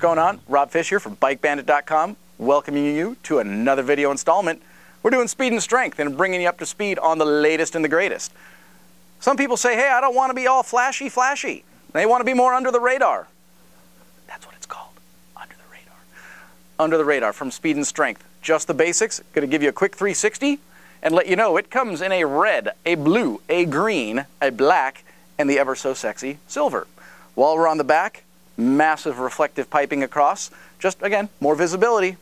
going on? Rob Fish here from BikeBandit.com, welcoming you to another video installment. We're doing speed and strength and bringing you up to speed on the latest and the greatest. Some people say, hey, I don't want to be all flashy, flashy. They want to be more under the radar. That's what it's called, under the radar. Under the radar from speed and strength. Just the basics. Going to give you a quick 360 and let you know it comes in a red, a blue, a green, a black, and the ever so sexy silver. While we're on the back, massive reflective piping across. Just, again, more visibility.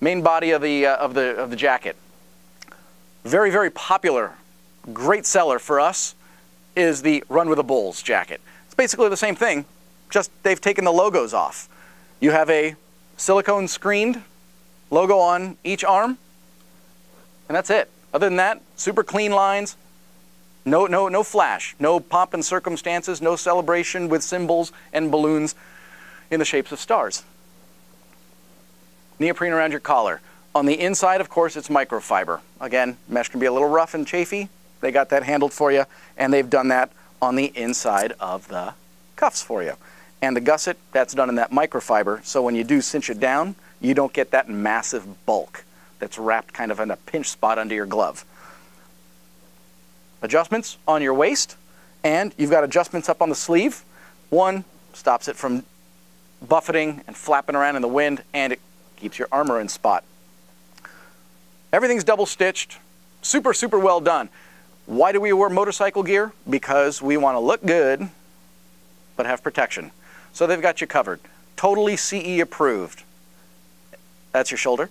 Main body of the, uh, of the, of the jacket. Very, very popular, great seller for us is the Run with the Bulls jacket. It's basically the same thing, just they've taken the logos off. You have a silicone screened logo on each arm, and that's it. Other than that, super clean lines, no, no, no flash, no pomp and circumstances, no celebration with cymbals and balloons in the shapes of stars. Neoprene around your collar. On the inside, of course, it's microfiber. Again, mesh can be a little rough and chafy. They got that handled for you, and they've done that on the inside of the cuffs for you. And the gusset, that's done in that microfiber, so when you do cinch it down, you don't get that massive bulk that's wrapped kind of in a pinch spot under your glove adjustments on your waist, and you've got adjustments up on the sleeve. One stops it from buffeting and flapping around in the wind, and it keeps your armor in spot. Everything's double stitched, super, super well done. Why do we wear motorcycle gear? Because we want to look good, but have protection. So they've got you covered. Totally CE approved. That's your shoulder.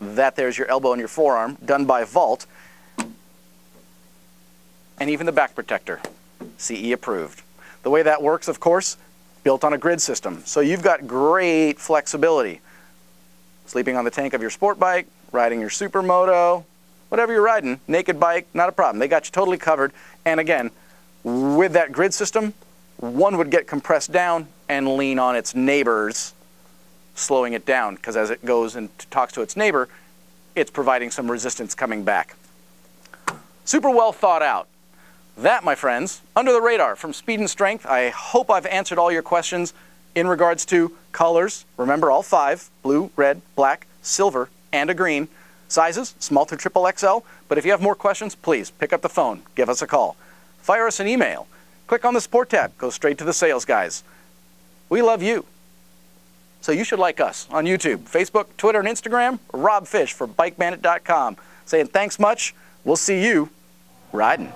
That there's your elbow and your forearm, done by Vault and even the back protector, CE approved. The way that works, of course, built on a grid system. So you've got great flexibility. Sleeping on the tank of your sport bike, riding your supermoto, whatever you're riding, naked bike, not a problem. They got you totally covered. And again, with that grid system, one would get compressed down and lean on its neighbors, slowing it down, because as it goes and talks to its neighbor, it's providing some resistance coming back. Super well thought out. That, my friends, under the radar from Speed and Strength. I hope I've answered all your questions in regards to colors. Remember all five, blue, red, black, silver, and a green. Sizes, small to triple XL. But if you have more questions, please pick up the phone. Give us a call. Fire us an email. Click on the support tab. Go straight to the sales guys. We love you. So you should like us on YouTube, Facebook, Twitter, and Instagram. Rob Fish for BikeBandit.com. Saying thanks much. We'll see you riding.